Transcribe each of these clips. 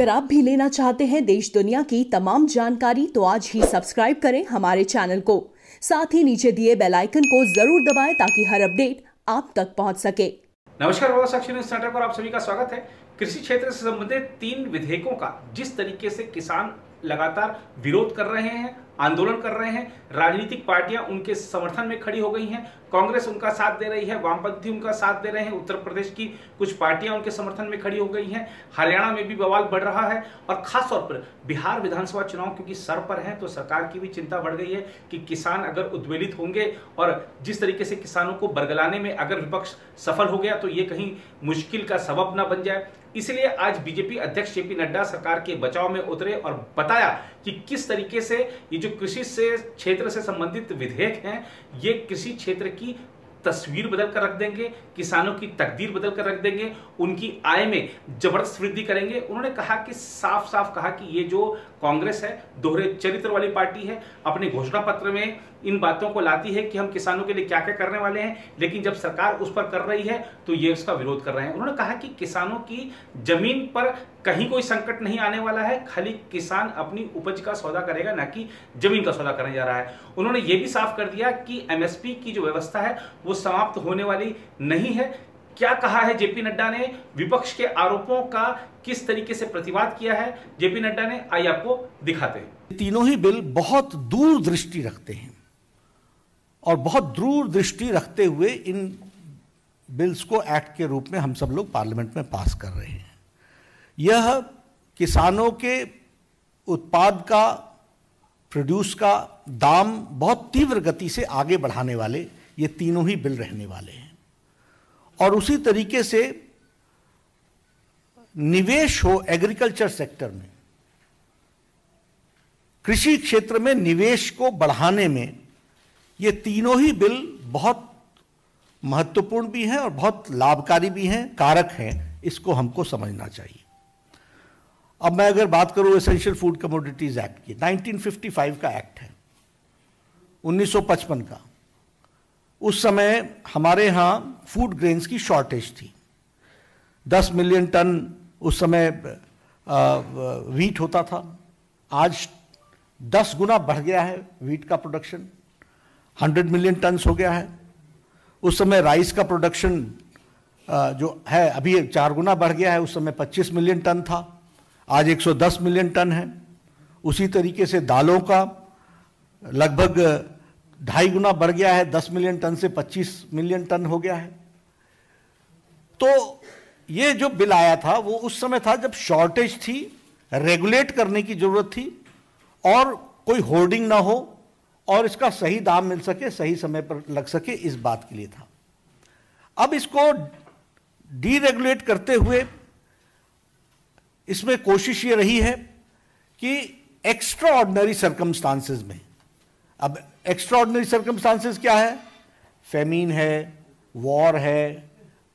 अगर आप भी लेना चाहते हैं देश दुनिया की तमाम जानकारी तो आज ही सब्सक्राइब करें हमारे चैनल को। साथ ही नीचे दिए बेल आइकन को ज़रूर दबाएँ ताकि हर अपडेट आप तक पहुँच सके। नमस्कार आप सभी का स्वागत है। कृषि क्षेत्र से संबंधित तीन विधेयकों का जिस तरीके से किसान लगातार विरोध कर रहे हैं, आंदोलन कर रहे हैं। राजनीतिक पार्टियाँ उनके समर्थन में खड़ी हो गई हैं। कांग्रेस उनका साथ दे रही है, वामपंथी उनका साथ दे रहे हैं। उत्तर प्रदेश की कुछ पार्टियाँ उनके समर्थन में खड़ी हो गई हैं। हरियाणा में भी बवाल बढ़ रहा है और खासतौर पर बिहार विधानसभा चुनाव क्योंकि सर पर है तो सरकार की भी चिंता बढ़ गई है कि किसान अगर उद्वेलित होंगे और जिस तरीके से किसानों को बरगलाने में अगर विपक्ष सफल हो गया तो ये कहीं मुश्किल का सबब न बन जाए। इसलिए आज बीजेपी अध्यक्ष जेपी नड्डा सरकार के बचाव में उतरे और बताया कि किस तरीके से ये जो कृषि से, क्षेत्र से संबंधित विधेयक हैं, ये कृषि क्षेत्र की तस्वीर बदल कर रख देंगे, किसानों की तकदीर बदल कर रख देंगे, उनकी आय में ज़बरदस्त वृद्धि करेंगे। उन्होंने कहा कि साफ़ साफ़ कहा कि ये जो कांग्रेस है, दोहरे चरित्र वाली पार्टी है, अपने घोषणा पत्र में इन बातों को लाती है कि हम किसानों के लिए क्या क्या करने वाले हैं, लेकिन जब सरकार उस पर कर रही है तो ये उसका विरोध कर रहे हैं। उन्होंने कहा कि किसानों की ज़मीन पर कहीं कोई संकट नहीं आने वाला है, खाली किसान अपनी उपज का सौदा करेगा, ना कि ज़मीन का सौदा करने जा रहा है। उन्होंने ये भी साफ़ कर दिया कि एमएसपी की जो व्यवस्था है, वो समाप्त होने वाली नहीं है क्या कहा है जेपी नड्डा ने? विपक्ष के आरोपों का किस तरीके से प्रतिवाद किया है? जेपी नड्डा ने, आइए आपको दिखाते हैं। तीनों ही बिल बहुत दूर दृष्टि रखते हैं और बहुत दूर दृष्टि रखते हुए इन बिल्स को एक्ट के रूप में हम सब लोग पार्लियामेंट में पास कर रहे हैं। यह किसानों के उत्पाद का प्रोड्यूस का दाम बहुत तीव्र गति से आगे बढ़ाने वाले ये तीनों ही बिल रहने वाले हैं। और उसी तरीके से निवेश हो एग्रीकल्चर सेक्टर में। कृषि क्षेत्र में निवेश को बढ़ाने में ये तीनों ही बिल बहुत महत्वपूर्ण भी हैं और बहुत लाभकारी भी हैं, कारक हैं, इसको हमको समझना चाहिए। अब मैं अगर बात करूँ एसेंशियल फ़ूड कमोडिटीज एक्ट की 1955 का एक्ट है 1955 का। उस समय हमारे यहाँ फ़ूड ग्रेन्स की शॉर्टेज थी। 10 मिलियन टन उस समय वीट होता था। आज 10 गुना बढ़ गया है वीट का प्रोडक्शन 100 मिलियन टन्स हो गया है। उस समय राइस का प्रोडक्शन जो है, अभी चार गुना बढ़ गया है। उस समय 25 मिलियन टन था। आज 110 मिलियन टन है। उसी तरीके से दालों का लगभग ढाई गुना बढ़ गया है 10 मिलियन टन से 25 मिलियन टन हो गया है। तो ये जो बिल आया था, वो उस समय था जब शॉर्टेज थी, रेगुलेट करने की ज़रूरत थी, और कोई होर्डिंग ना हो, और इसका सही दाम मिल सके, सही समय पर लग सके, इस बात के लिए था। अब इसको डीरेगुलेट करते हुए इसमें कोशिश ये रही है कि एक्स्ट्रा ऑर्डनरी सर्कमस्टांसेस में अब एक्स्ट्रॉर्डनरी सर्कमस्टांसेस क्या है? फेमीन है वॉर है,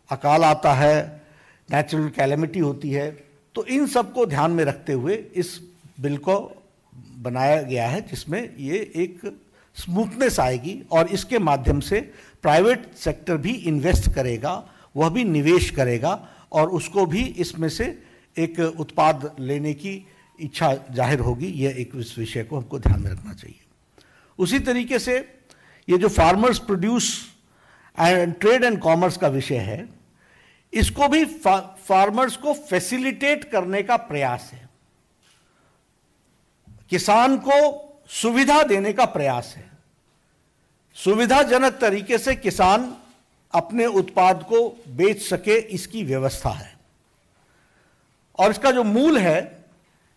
अकाल आता है नेचुरल कैलेमिटी होती है। तो इन सबको ध्यान में रखते हुए इस बिल को बनाया गया है, जिसमें ये एक स्मूथनेस आएगी और इसके माध्यम से प्राइवेट सेक्टर भी इन्वेस्ट करेगा, वह भी निवेश करेगा और उसको भी इसमें से एक उत्पाद लेने की इच्छा ज़ाहिर होगी। यह एक इस विषय को हमको ध्यान में रखना चाहिए। उसी तरीके से ये जो farmers produce and trade and commerce का विषय है इसको भी फा, फार्मर्स को फैसिलिटेट करने का प्रयास है। किसान को सुविधा देने का प्रयास है। सुविधाजनक तरीके से किसान अपने उत्पाद को बेच सके इसकी व्यवस्था है। और इसका जो मूल है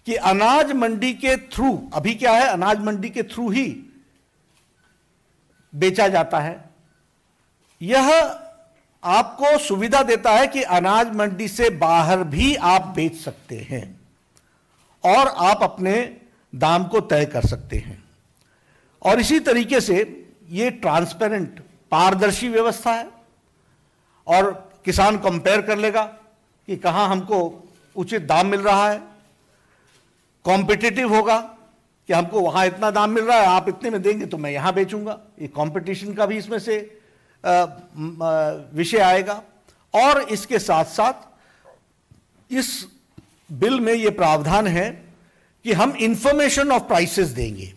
कि अनाज मंडी के थ्रू अभी क्या है अनाज मंडी के थ्रू ही बेचा जाता है। यह आपको सुविधा देता है कि अनाज मंडी से बाहर भी आप बेच सकते हैं और आप अपने दाम को तय कर सकते हैं। और इसी तरीके से ये ट्रांसपेरेंट पारदर्शी व्यवस्था है और किसान कंपेयर कर लेगा कि कहाँ हमको उचित दाम मिल रहा है कॉम्पिटिटिव होगा कि हमको वहाँ इतना दाम मिल रहा है, आप इतने में देंगे तो मैं यहाँ बेचूँगा। ये कंपटीशन का भी इसमें से विषय आएगा। और इसके साथ साथ इस बिल में यह प्रावधान है कि हम इंफॉर्मेशन ऑफ़ प्राइसेस देंगे।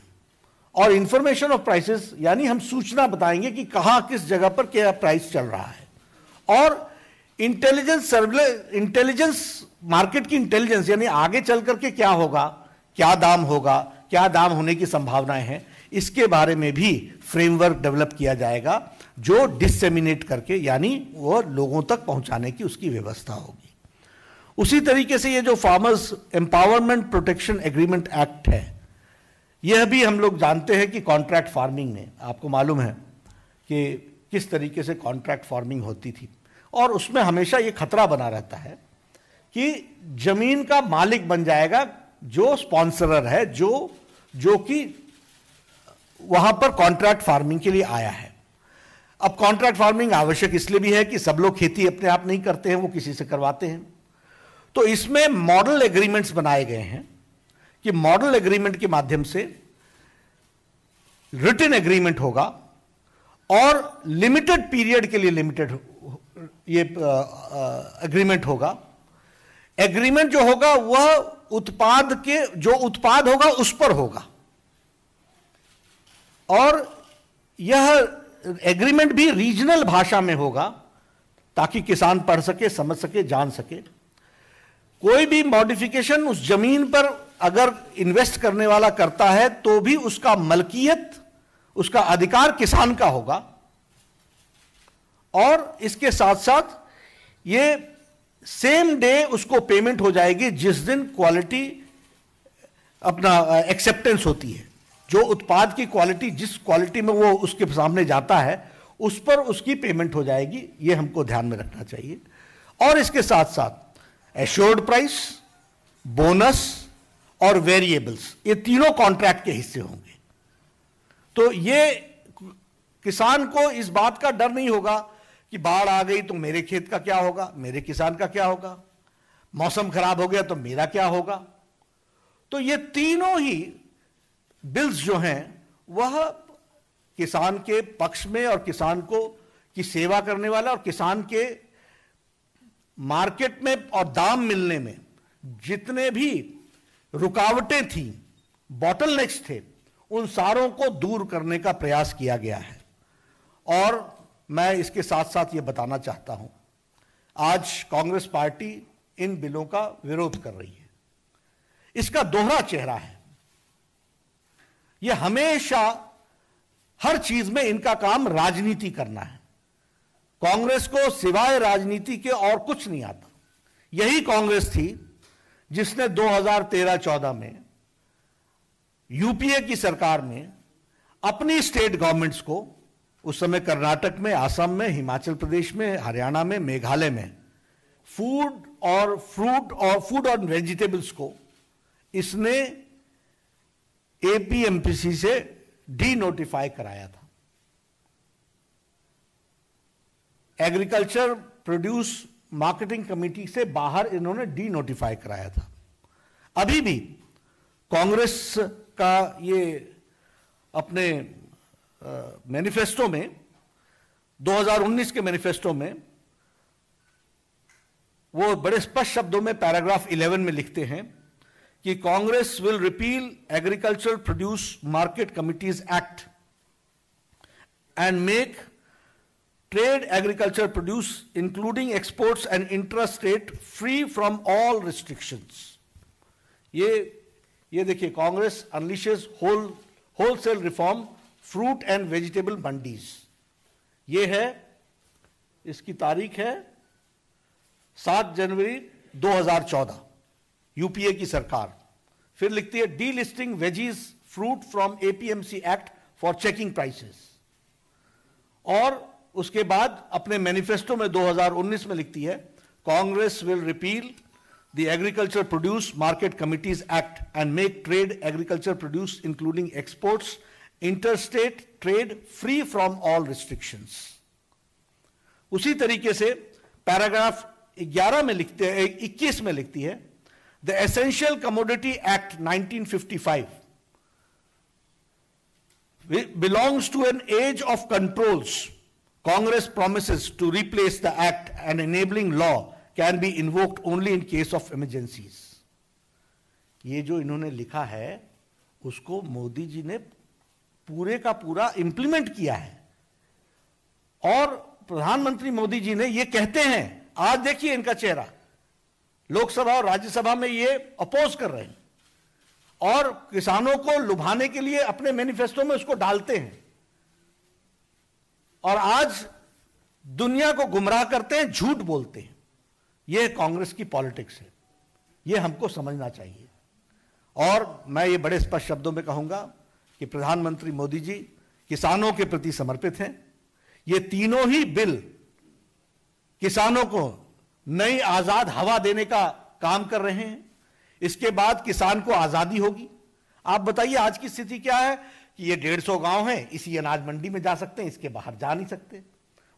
और इंफॉर्मेशन ऑफ़ प्राइसेस यानी हम सूचना बताएँगे कि कहाँ, किस जगह पर क्या प्राइस चल रहा है। और इंटेलिजेंस सर्वे इंटेलिजेंस मार्केट की इंटेलिजेंस यानी आगे चल करके क्या होगा, क्या दाम होगा क्या दाम होने की संभावनाएँ हैं, इसके बारे में भी फ्रेमवर्क डेवलप किया जाएगा, जो डिसमिनेट करके, यानी वो लोगों तक पहुँचाने की उसकी व्यवस्था होगी। उसी तरीके से ये जो farmers empowerment protection agreement act है, यह भी हम लोग जानते हैं कि कॉन्ट्रैक्ट फ़ार्मिंग में, आपको मालूम है कि किस तरीके से कॉन्ट्रैक्ट फ़ार्मिंग होती थी। और उसमें हमेशा ये खतरा बना रहता है कि ज़मीन का मालिक बन जाएगा जो स्पॉन्सरर है, जो जो कि वहाँ पर कॉन्ट्रैक्ट फ़ार्मिंग के लिए आया है। अब कॉन्ट्रैक्ट फ़ार्मिंग आवश्यक इसलिए भी है कि सब लोग खेती अपने आप नहीं करते हैं, वो किसी से करवाते हैं। तो इसमें मॉडल एग्रीमेंट्स बनाए गए हैं कि मॉडल एग्रीमेंट के माध्यम से रिटर्न एग्रीमेंट होगा और लिमिटेड पीरियड के लिए लिमिटेड ये एग्रीमेंट होगा। एग्रीमेंट जो होगा, वह उत्पाद के, जो उत्पाद होगा, उस पर होगा। और यह एग्रीमेंट भी रीजनल भाषा में होगा, ताकि किसान पढ़ सके, समझ सके, जान सके। कोई भी मॉडिफिकेशन उस ज़मीन पर अगर इन्वेस्ट करने वाला करता है तो भी उसका मलकियत, उसका अधिकार किसान का होगा। और इसके साथ साथ ये सेम डे उसको पेमेंट हो जाएगी जिस दिन क्वालिटी अपना एक्सेप्टेंस होती है। जो उत्पाद की क्वालिटी जिस क्वालिटी में वो उसके सामने जाता है, उस पर उसकी पेमेंट हो जाएगी, ये हमको ध्यान में रखना चाहिए। और इसके साथ साथ एश्योर्ड प्राइस बोनस और वेरिएबल्स ये तीनों कॉन्ट्रैक्ट के हिस्से होंगे। तो ये किसान को इस बात का डर नहीं होगा कि बाढ़ आ गई तो मेरे खेत का क्या होगा? मेरे किसान का क्या होगा? मौसम खराब हो गया तो मेरा क्या होगा? तो ये तीनों ही बिल्स जो हैं, वह किसान के पक्ष में और किसान को, की सेवा करने वाला और किसान के मार्केट में और दाम मिलने में जितने भी रुकावटें थी बॉटलनेक्स थे, उन सारों को दूर करने का प्रयास किया गया है। और मैं इसके साथ साथ ये बताना चाहता हूँ। आज कांग्रेस पार्टी इन बिलों का विरोध कर रही है। इसका दोहरा चेहरा है। यह हमेशा हर चीज़ में इनका काम राजनीति करना है। कांग्रेस को सिवाय राजनीति के और कुछ नहीं आता। यही कांग्रेस थी जिसने 2013-14 में यूपीए की सरकार में अपनी स्टेट गवर्नमेंट्स को उस समय कर्नाटक में, आसम में, हिमाचल प्रदेश में, हरियाणा में, मेघालय में। फ़ूड और फ्रूट और फ़ूड और वेजिटेबल्स को इसने एपीएमपीसी से डी नोटिफाई कराया था। एग्रीकल्चर प्रोड्यूस मार्केटिंग कमेटी से बाहर इन्होंने डी नोटिफाई कराया था। अभी भी कांग्रेस का ये अपने मैनिफेस्टो में 2019 के मैनिफेस्टो में, वो बड़े स्पष्ट शब्दों में पैराग्राफ 11 में लिखते हैं कि Congress will repeal agriculture produce market committees act and make trade agriculture produce including exports and inter state free from all restrictions ये ये देखिए, Congress unleashes whole wholesale reform fruit and vegetable mandis. ये है, इसकी तारीख है सात जनवरी 2014 UPA की सरकार। फिर लिखती है delisting veggies fruit from APMC act for checking prices और उसके बाद अपने मैनिफेस्टो में 2019 में लिखती है Congress will repeal the agriculture produce market committees act and make trade agriculture produce including exports interstate trade free from all restriction उसी तरीके से पैराग्राफ 11 में लिखते हैं 21 में लिखती है the essential commodity act 1955 belongs to an age of controls Congress promise to replace the act and enabling law can be invoked only in case of emergency ये जो इन्होंने लिखा है, उसको मोदी जी ने पूरे का पूरा इंप्लीमेंट किया है। और प्रधानमंत्री मोदी जी ने ये कहते हैं, आज देखिए इनका चेहरा, लोकसभा और राज्यसभा में ये अपोज कर रहे हैं। और किसानों को लुभाने के लिए अपने मैनिफेस्टो में उसको डालते हैं। और आज दुनिया को गुमराह करते हैं, झूठ बोलते हैं। यह कांग्रेस की पॉलिटिक्स है। यह हमको समझना चाहिए। और मैं ये बड़े स्पष्ट शब्दों में कहूँगा कि प्रधानमंत्री मोदी जी किसानों के प्रति समर्पित हैं। ये तीनों ही बिल किसानों को नई आज़ाद हवा देने का काम कर रहे हैं। इसके बाद किसान को आज़ादी होगी। आप बताइए आज की स्थिति क्या है कि ये डेढ़ सौ गाँव है, इसी अनाज मंडी में जा सकते हैं, इसके बाहर जा नहीं सकते।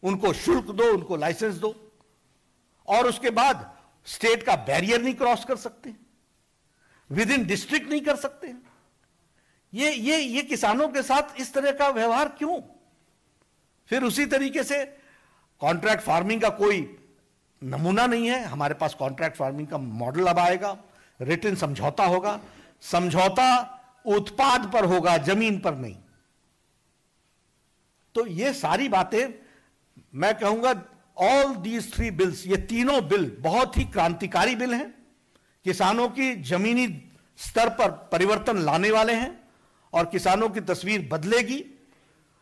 उनको शुल्क दो, उनको लाइसेंस दो। और उसके बाद स्टेट का बैरियर नहीं क्रॉस कर सकते। विद इन डिस्ट्रिक्ट नहीं कर सकते। ये ये ये किसानों के साथ इस तरह का व्यवहार क्यों? फिर उसी तरीके से कॉन्ट्रैक्ट फ़ार्मिंग का कोई नमूना नहीं है। हमारे पास कॉन्ट्रैक्ट फ़ार्मिंग का मॉडल अब आएगा रिटर्न समझौता होगा। समझौता उत्पाद पर होगा, ज़मीन पर नहीं। तो ये सारी बातें, मैं कहूँगा ऑल दीज थ्री बिल्स ये तीनों बिल बहुत ही क्रांतिकारी बिल हैं। किसानों की जमीनी स्तर पर परिवर्तन लाने वाले हैं। और किसानों की तस्वीर बदलेगी,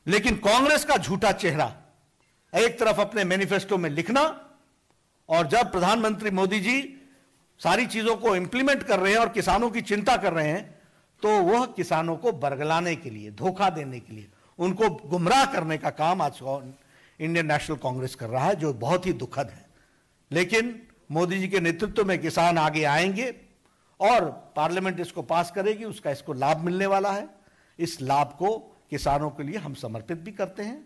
लेकिन कांग्रेस का झूठा चेहरा, एक तरफ़ अपने मैनिफेस्टो में लिखना, और जब प्रधानमंत्री मोदी जी सारी चीज़ों को इंप्लीमेंट कर रहे हैं और किसानों की चिंता कर रहे हैं तो वह किसानों को बरगलाने के लिए, धोखा देने के लिए, उनको गुमराह करने का काम आज इंडियन नेशनल कांग्रेस कर रहा है, जो बहुत ही दुखद है। लेकिन मोदी जी के नेतृत्व में किसान आगे आएँगे, और पार्लियामेंट इसको पास करेगी, उसका इसको लाभ मिलने वाला है। इस लाभ को किसानों के लिए हम समर्पित भी करते हैं।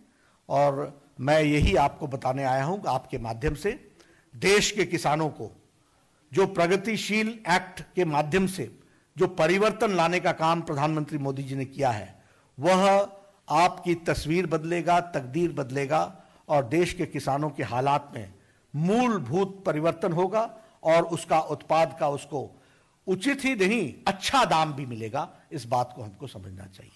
और मैं यही आपको बताने आया हूँ आपके माध्यम से, देश के किसानों को जो प्रगतिशील एक्ट के माध्यम से जो परिवर्तन लाने का काम प्रधानमंत्री मोदी जी ने किया है, वह आपकी तस्वीर बदलेगा, तकदीर बदलेगा और देश के किसानों के हालात में मूलभूत परिवर्तन होगा और उसका उत्पाद का उसको उचित ही नहीं अच्छा दाम भी मिलेगा। इस बात को हमको समझना चाहिए।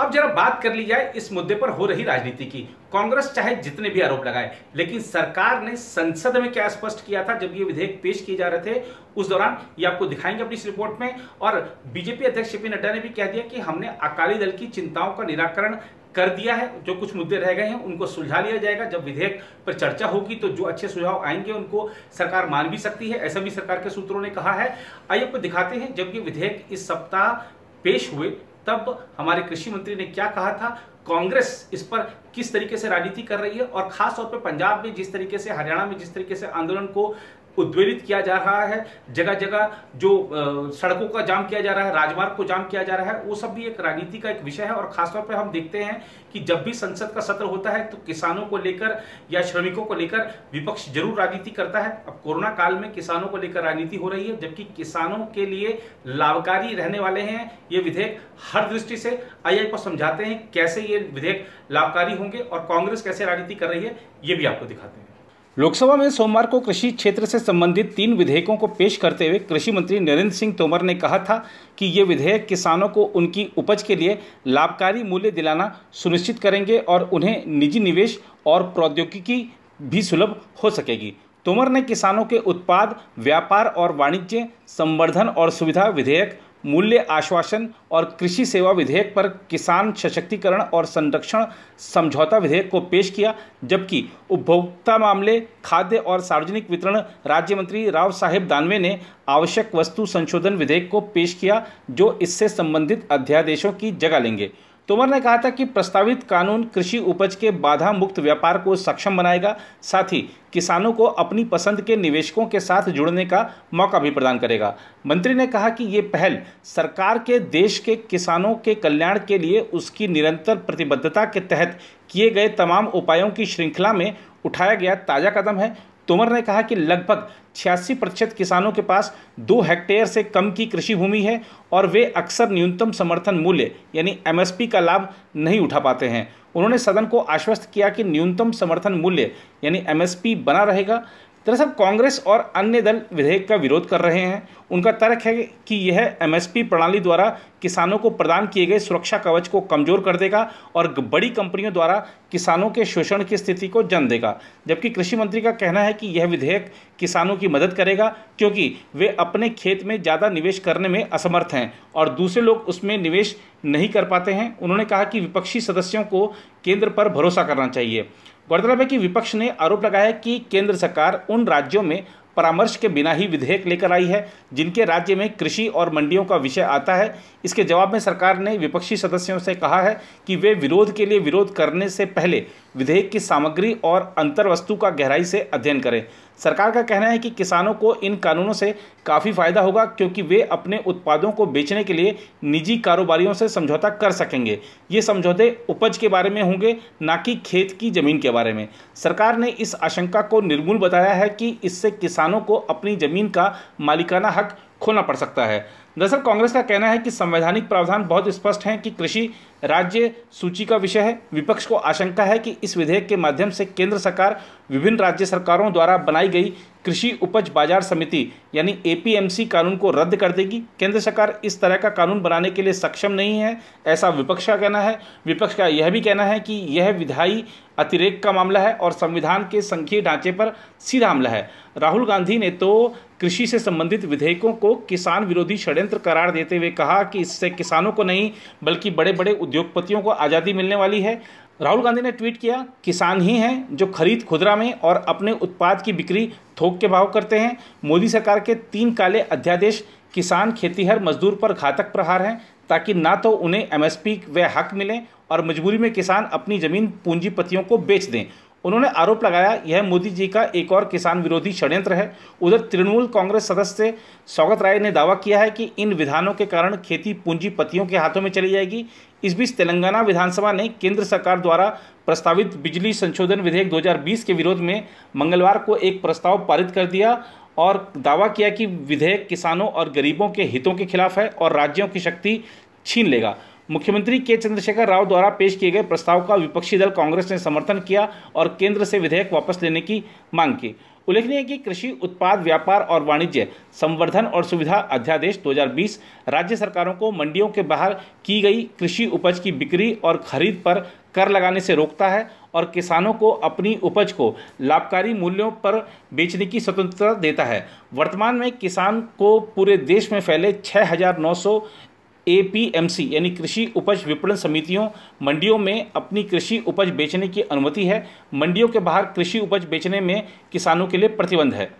अब जरा बात कर ली जाए इस मुद्दे पर हो रही राजनीति की। कांग्रेस चाहे जितने भी आरोप लगाए, लेकिन सरकार ने संसद में क्या स्पष्ट किया था जब ये विधेयक पेश किए जा रहे थे, उस दौरान ये आपको दिखाएँगे अपनी इस रिपोर्ट में। और बीजेपी अध्यक्ष जेपी नड्डा ने भी कह दिया कि हमने अकाली दल की चिंताओं का निराकरण कर दिया है, जो कुछ मुद्दे रह गए हैं, उनको सुलझा लिया जाएगा। जब विधेयक पर चर्चा होगी तो जो अच्छे सुझाव आएँगे, उनको सरकार मान भी सकती है, ऐसा भी सरकार के सूत्रों ने कहा है। आइए आपको दिखाते हैं जब ये विधेयक इस सप्ताह पेश हुए, तब हमारे कृषि मंत्री ने क्या कहा था? कांग्रेस इस पर किस तरीके से राजनीति कर रही है? और खास तौर पे पंजाब में जिस तरीके से, हरियाणा में जिस तरीके से आंदोलन को उद्वेलित किया जा रहा है जगह जगह जो सड़कों का जाम किया जा रहा है, राजमार्ग को जाम किया जा रहा है, वो सब भी एक राजनीति का एक विषय है और खासतौर पर हम देखते हैं कि जब भी संसद का सत्र होता है तो किसानों को लेकर या श्रमिकों को लेकर विपक्ष ज़रूर राजनीति करता है। अब कोरोना काल में किसानों को लेकर राजनीति हो रही है, जबकि किसानों के लिए लाभकारी रहने वाले हैं ये विधेयक हर दृष्टि से। आई को समझाते हैं कैसे ये विधेयक लाभकारी होंगे और कांग्रेस कैसे राजनीति कर रही है, ये भी आपको दिखाते हैं। लोकसभा में सोमवार को कृषि क्षेत्र से संबंधित तीन विधेयकों को पेश करते हुए कृषि मंत्री नरेंद्र सिंह तोमर ने कहा था कि ये विधेयक किसानों को उनकी उपज के लिए लाभकारी मूल्य दिलाना सुनिश्चित करेंगे और उन्हें निजी निवेश और प्रौद्योगिकी भी सुलभ हो सकेगी। तोमर ने किसानों के उत्पाद, व्यापार और वाणिज्य, संवर्धन और सुविधा विधेयक मूल्य आश्वासन और कृषि सेवा विधेयक पर किसान सशक्तिकरण और संरक्षण समझौता विधेयक को पेश किया, जबकि उपभोक्ता मामले, खाद्य और सार्वजनिक वितरण राज्य मंत्री राव साहेब दानवे ने आवश्यक वस्तु संशोधन विधेयक को पेश किया, जो इससे संबंधित अध्यादेशों की जगह लेंगे। तोमर ने कहा था कि प्रस्तावित कानून कृषि उपज के बाधा मुक्त व्यापार को सक्षम बनाएगा, साथ ही किसानों को अपनी पसंद के निवेशकों के साथ जुड़ने का मौका भी प्रदान करेगा। मंत्री ने कहा कि ये पहल सरकार के देश के किसानों के कल्याण के लिए उसकी निरंतर प्रतिबद्धता के तहत किए गए तमाम उपायों की श्रृंखला में उठाया गया ताज़ा कदम है तोमर ने कहा कि लगभग छियासी प्रतिशत किसानों के पास दो हेक्टेयर से कम की कृषि भूमि है और वे अक्सर न्यूनतम समर्थन मूल्य, यानी एमएसपी का लाभ नहीं उठा पाते हैं। उन्होंने सदन को आश्वस्त किया कि न्यूनतम समर्थन मूल्य, यानी एमएसपी, बना रहेगा। दरअसल कांग्रेस और अन्य दल विधेयक का विरोध कर रहे हैं। उनका तर्क है कि यह एमएसपी प्रणाली द्वारा किसानों को प्रदान किए गए सुरक्षा कवच को कमज़ोर कर देगा और बड़ी कंपनियों द्वारा किसानों के शोषण की स्थिति को जन्म देगा। जबकि कृषि मंत्री का कहना है कि यह विधेयक किसानों की मदद करेगा, क्योंकि वे अपने खेत में ज़्यादा निवेश करने में असमर्थ हैं और दूसरे लोग उसमें निवेश नहीं कर पाते हैं। उन्होंने कहा कि विपक्षी सदस्यों को केंद्र पर भरोसा करना चाहिए। गौरतलब है कि विपक्ष ने आरोप लगाया कि केंद्र सरकार उन राज्यों में परामर्श के बिना ही विधेयक लेकर आई है, जिनके राज्य में कृषि और मंडियों का विषय आता है। इसके जवाब में सरकार ने विपक्षी सदस्यों से कहा है कि वे विरोध के लिए विरोध करने से पहले विधेयक की सामग्री और अंतर वस्तु का गहराई से अध्ययन करें। सरकार का कहना है कि किसानों को इन कानूनों से काफ़ी फ़ायदा होगा, क्योंकि वे अपने उत्पादों को बेचने के लिए निजी कारोबारियों से समझौता कर सकेंगे। ये समझौते उपज के बारे में होंगे, ना कि खेत की ज़मीन के बारे में। सरकार ने इस आशंका को निर्मूल बताया है कि इससे किसानों को अपनी ज़मीन का मालिकाना हक खोना पड़ सकता है। दरअसल कांग्रेस का कहना है कि संवैधानिक प्रावधान बहुत स्पष्ट हैं कि कृषि राज्य सूची का विषय है। विपक्ष को आशंका है कि इस विधेयक के माध्यम से केंद्र सरकार विभिन्न राज्य सरकारों द्वारा बनाई गई कृषि उपज बाज़ार समिति, यानी एपीएमसी कानून को रद्द कर देगी। केंद्र सरकार इस तरह का कानून बनाने के लिए सक्षम नहीं है, ऐसा विपक्ष का कहना है। विपक्ष का यह भी कहना है कि यह विधायी अतिरेक का मामला है और संविधान के संघीय ढांचे पर सीधा हमला है। राहुल गांधी ने तो कृषि से संबंधित विधेयकों को किसान विरोधी षड्यंत्र करार देते हुए कहा कि इससे किसानों को नहीं, बल्कि बड़े बड़े उद्योगपतियों को आज़ादी मिलने वाली है। राहुल गांधी ने ट्वीट किया, किसान ही हैं जो खरीद खुदरा में और अपने उत्पाद की बिक्री थोक के भाव करते हैं। मोदी सरकार के तीन काले अध्यादेश किसान खेतीहर मजदूर पर घातक प्रहार हैं, ताकि ना तो उन्हें एमएसपी व हक मिलें और मजबूरी में किसान अपनी ज़मीन पूंजीपतियों को बेच दें। उन्होंने आरोप लगाया, यह मोदी जी का एक और किसान विरोधी षड्यंत्र है। उधर तृणमूल कांग्रेस सदस्य स्वागत राय ने दावा किया है कि इन विधानों के कारण खेती पूंजीपतियों के हाथों में चली जाएगी। इस बीच तेलंगाना विधानसभा ने केंद्र सरकार द्वारा प्रस्तावित बिजली संशोधन विधेयक 2020 के विरोध में मंगलवार को एक प्रस्ताव पारित कर दिया और दावा किया कि विधेयक किसानों और गरीबों के हितों के खिलाफ है और राज्यों की शक्ति छीन लेगा। मुख्यमंत्री के चंद्रशेखर राव द्वारा पेश किए गए प्रस्ताव का विपक्षी दल कांग्रेस ने समर्थन किया और केंद्र से विधेयक वापस लेने की मांग की। उल्लेखनीय है कि कृषि, उत्पाद, व्यापार और वाणिज्य, संवर्धन और सुविधा अध्यादेश 2020 राज्य सरकारों को मंडियों के बाहर की गई कृषि उपज की बिक्री और खरीद पर कर लगाने से रोकता है और किसानों को अपनी उपज को लाभकारी मूल्यों पर बेचने की स्वतंत्रता देता है। वर्तमान में किसान को पूरे देश में फैले छः हज़ार नौ सौ एपीएमसी, यानी कृषि उपज विपणन समितियों, मंडियों में अपनी कृषि उपज बेचने की अनुमति है। मंडियों के बाहर कृषि उपज बेचने में किसानों के लिए प्रतिबंध है।